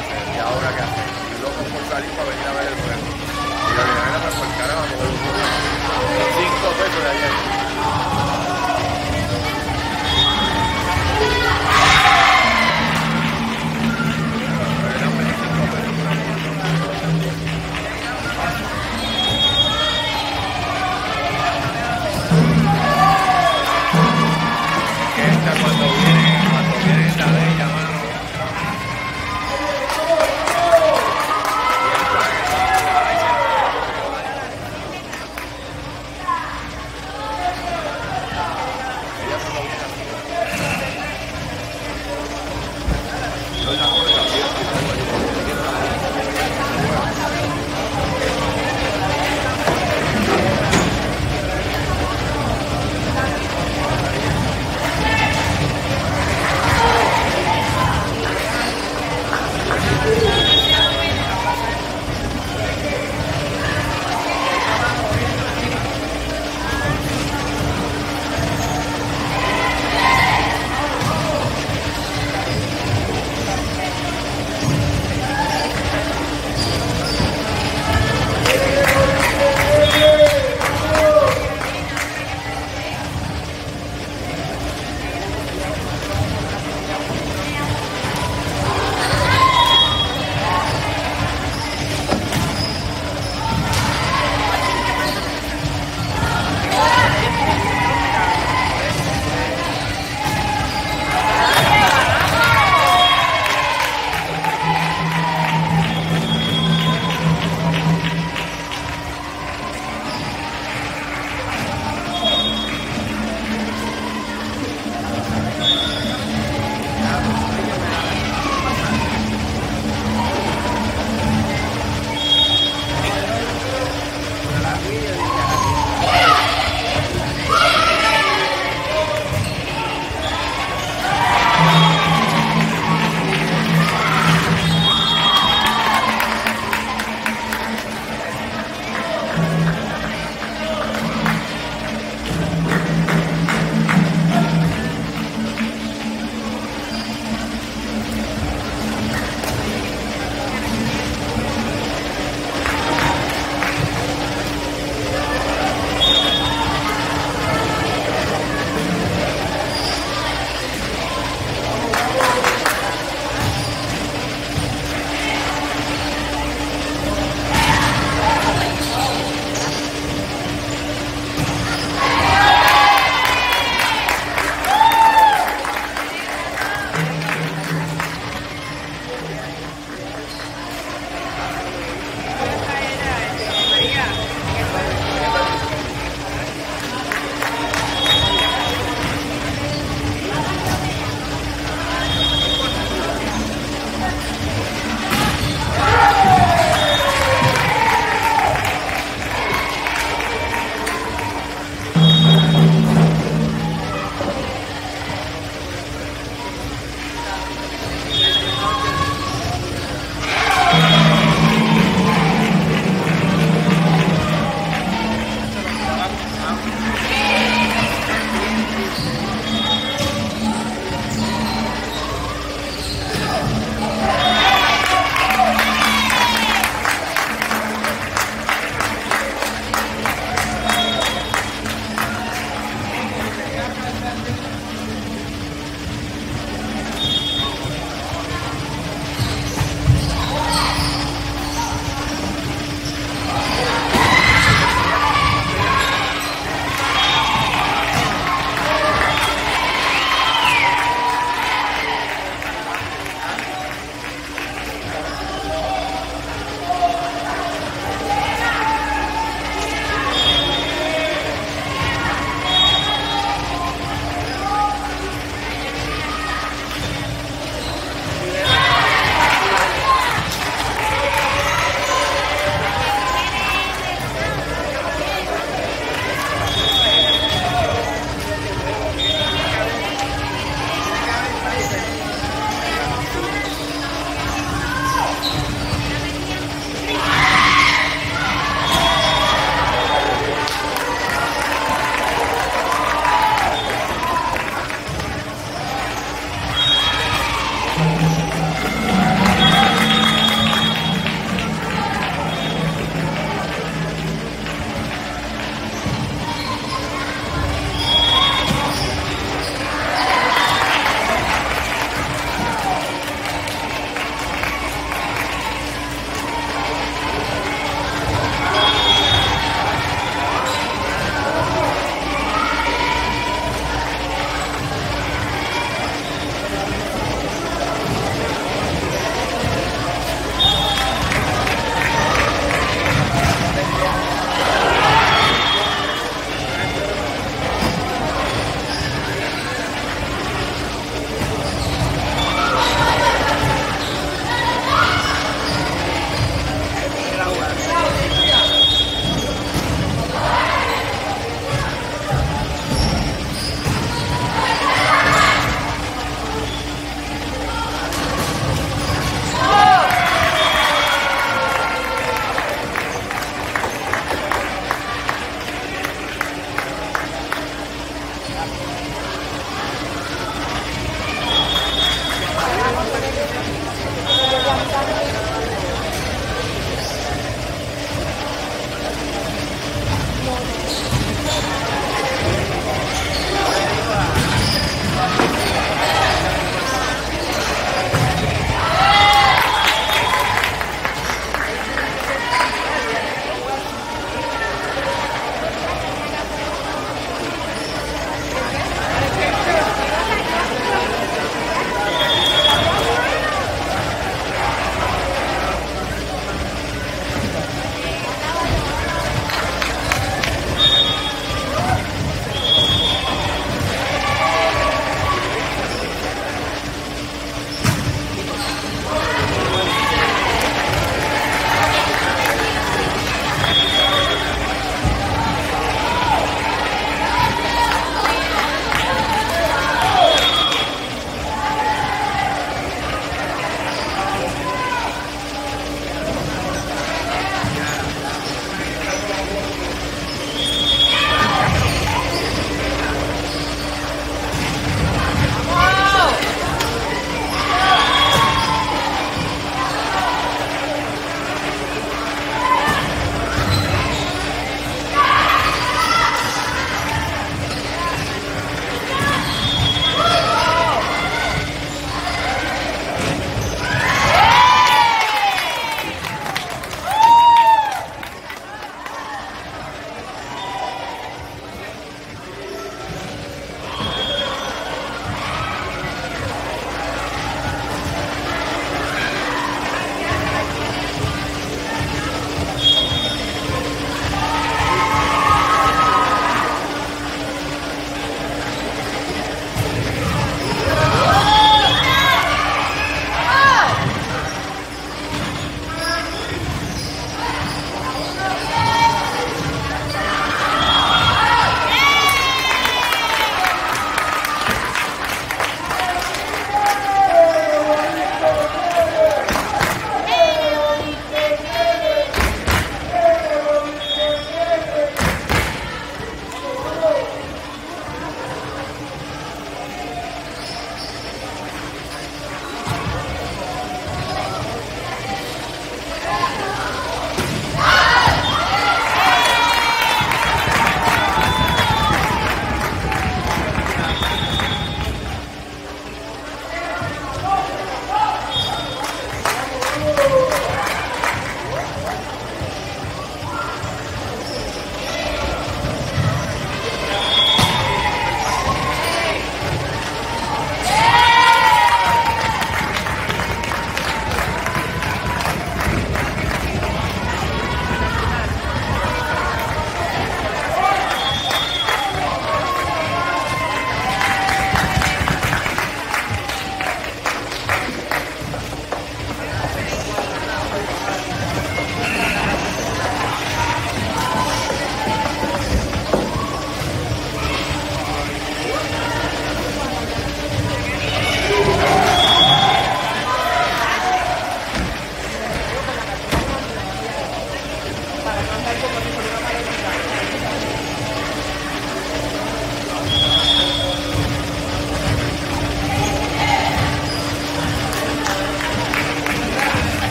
y ahora qué.